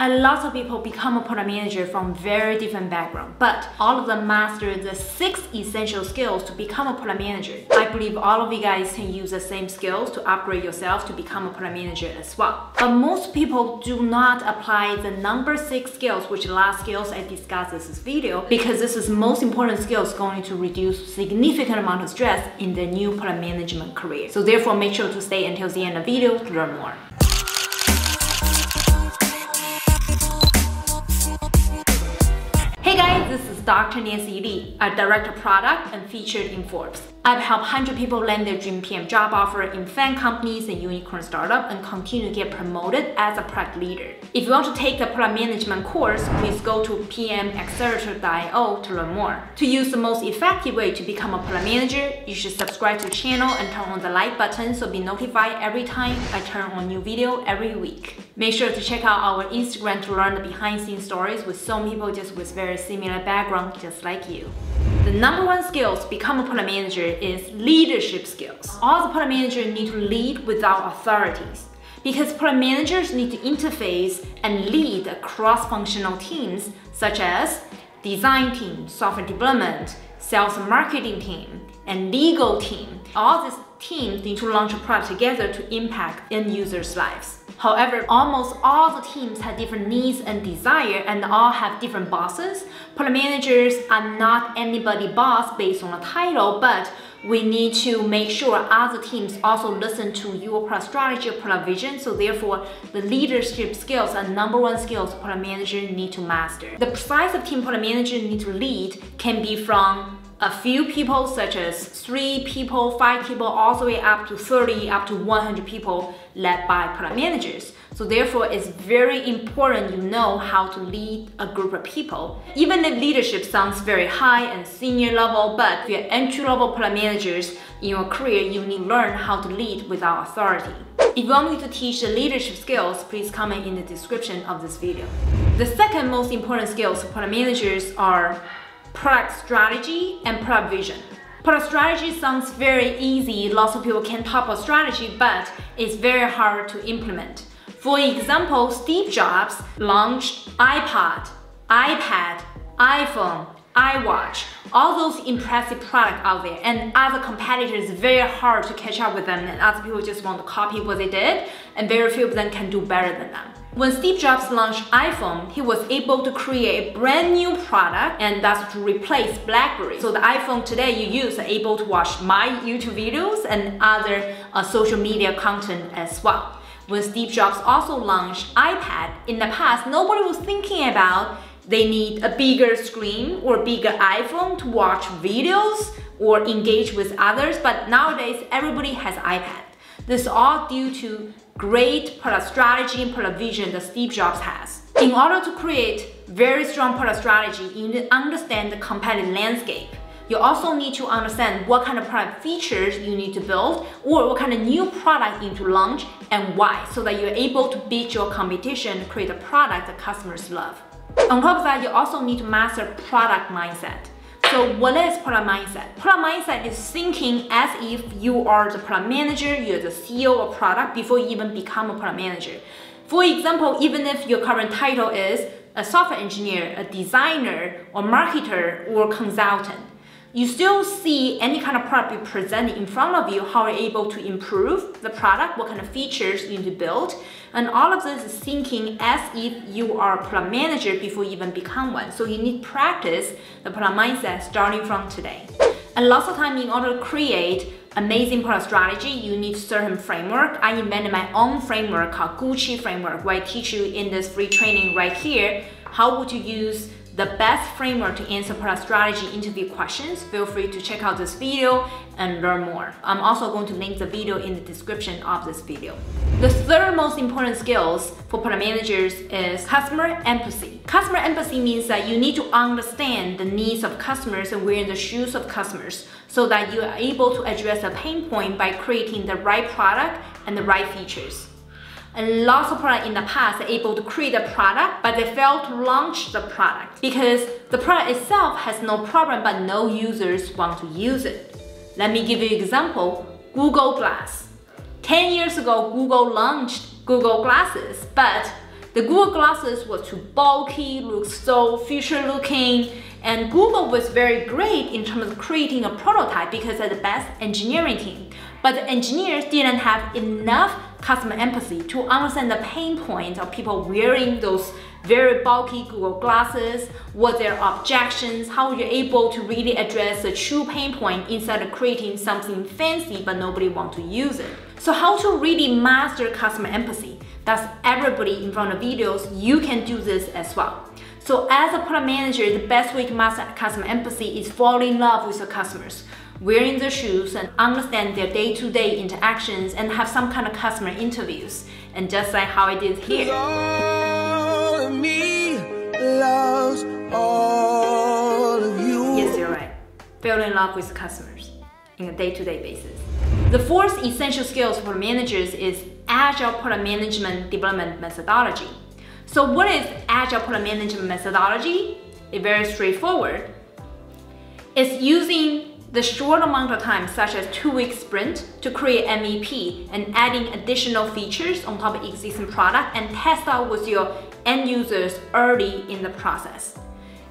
A lot of people become a product manager from very different background, but all of them master the six essential skills to become a product manager. I believe all of you guys can use the same skills to upgrade yourself to become a product manager as well. But most people do not apply the number six skills, which last skills I discussed in this video, because this is most important skills going to reduce significant amount of stress in the new product management career. So therefore, make sure to stay until the end of the video to learn more. Dr. Nancy Li, a director product and featured in Forbes. I've helped 100 people land their dream PM job offer in FAANG companies and unicorn startup and continue to get promoted as a product leader. If you want to take the product management course, please go to pmaccelerator.io to learn more. To use the most effective way to become a product manager, you should subscribe to the channel and turn on the like button so be notified every time I turn on new video every week. Make sure to check out our Instagram to learn the behind scenes stories with some people just with very similar background just like you. The number one skills to become a product manager is leadership skills. All the product managers need to lead without authorities because product managers need to interface and lead across functional teams such as design team, software development, sales and marketing team, and legal team. All these teams need to launch a product together to impact end users' lives. However, almost all the teams have different needs and desire and all have different bosses. Product managers are not anybody boss based on a title, but we need to make sure other teams also listen to your product strategy, product vision. So therefore, the leadership skills are number one skills product manager need to master. The size of team product manager need to lead can be from a few people such as three people, five people, all the way up to 30, up to 100 people led by product managers. So therefore, it's very important you know how to lead a group of people. Even if leadership sounds very high and senior level, but if you're entry level product managers in your career, you need to learn how to lead without authority. If you want me to teach the leadership skills, please comment in the description of this video. The second most important skills for product managers are product strategy and product vision. Product strategy sounds very easy, lots of people can talk about strategy, but it's very hard to implement. For example, Steve Jobs launched iPod, iPad, iPhone, iWatch, all those impressive products out there and other competitors very hard to catch up with them and other people just want to copy what they did and very few of them can do better than them. When Steve Jobs launched iPhone, he was able to create a brand new product and that's to replace BlackBerry. So the iPhone today you use are able to watch my YouTube videos and other uh, social media content as well. When Steve Jobs also launched iPad, in the past, nobody was thinking about they need a bigger screen or bigger iPhone to watch videos or engage with others, but nowadays everybody has iPad. This is all due to great product strategy and product vision that Steve Jobs has. In order to create very strong product strategy, you need to understand the competitive landscape. You also need to understand what kind of product features you need to build or what kind of new product you need to launch and why so that you're able to beat your competition create a product that customers love. On top of that, you also need to master product mindset. So what is product mindset? Product mindset is thinking as if you are the product manager, you're the CEO of product before you even become a product manager. For example, even if your current title is a software engineer, a designer, or marketer, or consultant, you still see any kind of product you present in front of you, how you're able to improve the product, what kind of features you need to build. And all of this is thinking as if you are a product manager before you even become one. So you need practice the product mindset starting from today. And lots of time in order to create amazing product strategy, you need certain framework. I invented my own framework called Gucci framework, where I teach you in this free training right here, how would you use the best framework to answer product strategy interview questions, feel free to check out this video and learn more. I'm also going to link the video in the description of this video. The third most important skills for product managers is customer empathy. Customer empathy means that you need to understand the needs of customers and wear the shoes of customers so that you are able to address a pain point by creating the right product and the right features. And lots of product in the past are able to create a product, but they fail to launch the product because the product itself has no problem, but no users want to use it. Let me give you example, Google Glass. 10 years ago, Google launched Google Glasses, but The Google Glasses was too bulky, looked so future looking, and Google was very great in terms of creating a prototype because they're the best engineering team. But the engineers didn't have enough customer empathy to understand the pain point of people wearing those very bulky Google glasses, what their objections, how you're able to really address the true pain point instead of creating something fancy but nobody want to use it. So how to really master customer empathy? That's everybody in front of videos, you can do this as well. So as a product manager, the best way to master customer empathy is fall in love with your customers wearing their shoes and understand their day-to-day -day interactions and have some kind of customer interviews. And just like how I did here. Yes, you're right. Fell in love with customers in a day-to-day -day basis. The fourth essential skills for managers is agile product management development methodology. So what is agile product management methodology? It's very straightforward. It's using the short amount of time, such as two-week sprint, to create MVP and adding additional features on top of existing product and test out with your end users early in the process.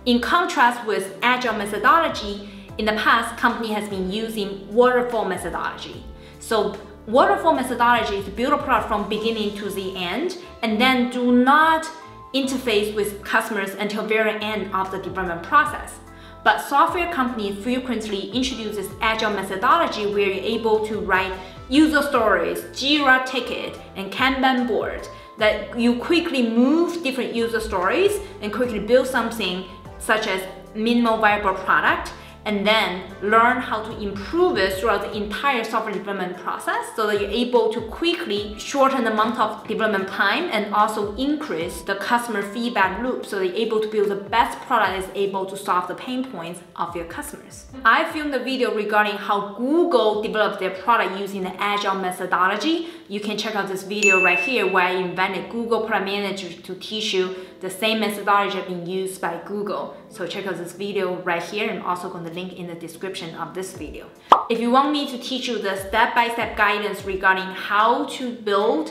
In contrast with agile methodology, in the past, company has been using waterfall methodology. So waterfall methodology is build a product from beginning to the end and then do not interface with customers until very end of the development process. But software companies frequently introduce this agile methodology where you're able to write user stories, Jira ticket, and Kanban board that you quickly move different user stories and quickly build something such as minimal viable product and then learn how to improve it throughout the entire software development process so that you're able to quickly shorten the amount of development time and also increase the customer feedback loop so that you're able to build the best product that's able to solve the pain points of your customers. I filmed a video regarding how Google developed their product using the agile methodology. You can check out this video right here where I invented Google Product Manager to teach you the same methodology being used by Google. So check out this video right here. I'm also going to link in the description of this video. If you want me to teach you the step-by-step -step guidance regarding how to build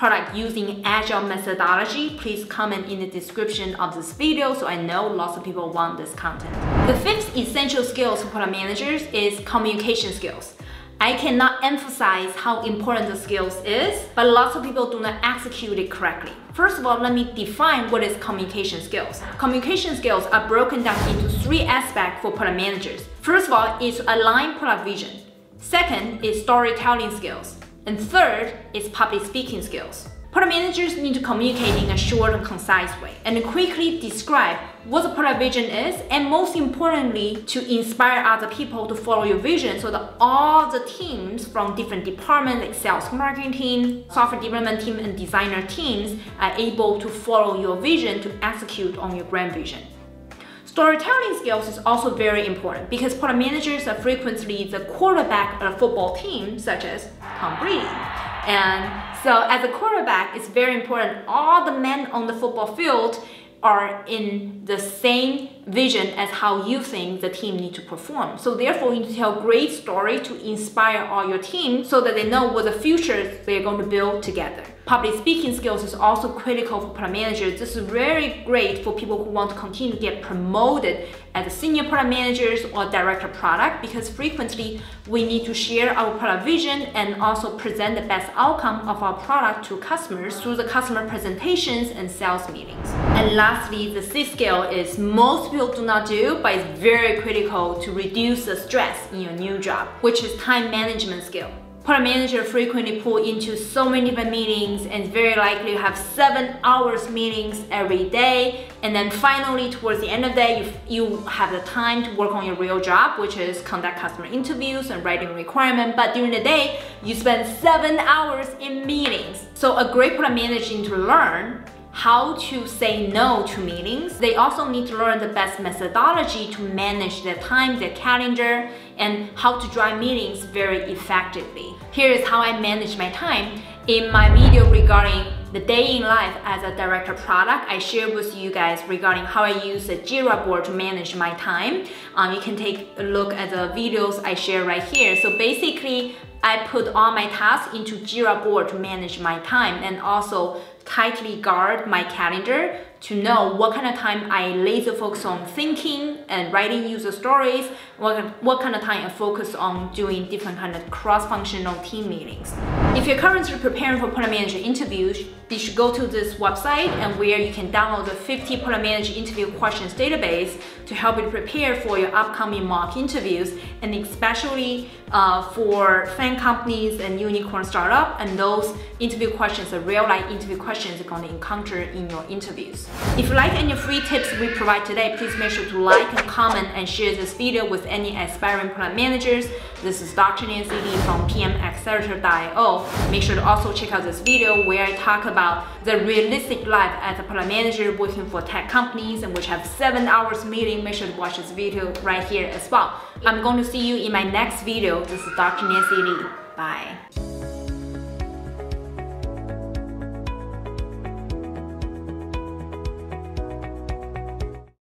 product using agile methodology, please comment in the description of this video so I know lots of people want this content. The fifth essential skill for product managers is communication skills. I cannot emphasize how important the skills is, but lots of people do not execute it correctly. First of all, let me define what is communication skills. Communication skills are broken down into three aspects for product managers. First of all is align product vision. Second is storytelling skills. And third is public speaking skills. Product managers need to communicate in a short and concise way and quickly describe what the product vision is and most importantly to inspire other people to follow your vision so that all the teams from different departments like sales marketing team, software development team and designer teams are able to follow your vision to execute on your grand vision. Storytelling skills is also very important because product managers are frequently the quarterback of a football team such as Tom Brady. And so as a quarterback, it's very important all the men on the football field are in the same vision as how you think the team need to perform. So therefore, you need to tell great story to inspire all your team so that they know what the future they're going to build together. Public speaking skills is also critical for product managers. This is very great for people who want to continue to get promoted as senior product managers or director product because frequently we need to share our product vision and also present the best outcome of our product to customers through the customer presentations and sales meetings. And lastly, the sixth skill is most people do not do, but it's very critical to reduce the stress in your new job, which is time management skill product manager frequently pull into so many different meetings and very likely you have seven hours meetings every day. And then finally, towards the end of the day, you, you have the time to work on your real job, which is conduct customer interviews and writing requirement. But during the day, you spend seven hours in meetings. So a great product manager need to learn how to say no to meetings. They also need to learn the best methodology to manage their time, their calendar, and how to drive meetings very effectively. Here is how I manage my time. In my video regarding the day in life as a director product, I share with you guys regarding how I use the Jira board to manage my time. Um, you can take a look at the videos I share right here. So basically, I put all my tasks into Jira board to manage my time and also tightly guard my calendar to know what kind of time I laser focus on thinking and writing user stories, what, what kind of time I focus on doing different kind of cross-functional team meetings. If you're currently preparing for product manager interviews, you should go to this website and where you can download the 50 product manager interview questions database to help you prepare for your upcoming mock interviews and especially uh, for FAANG companies and unicorn startup and those interview questions, the real life interview questions you're going to encounter in your interviews. If you like any free tips we provide today, please make sure to like and comment and share this video with any aspiring product managers. This is Dr. Nancy Li from PMAccelerator.io. Make sure to also check out this video where I talk about the realistic life as a product manager working for tech companies and which have seven hours meeting. Make sure to watch this video right here as well. I'm going to see you in my next video. This is Dr. Nancy Li. Bye.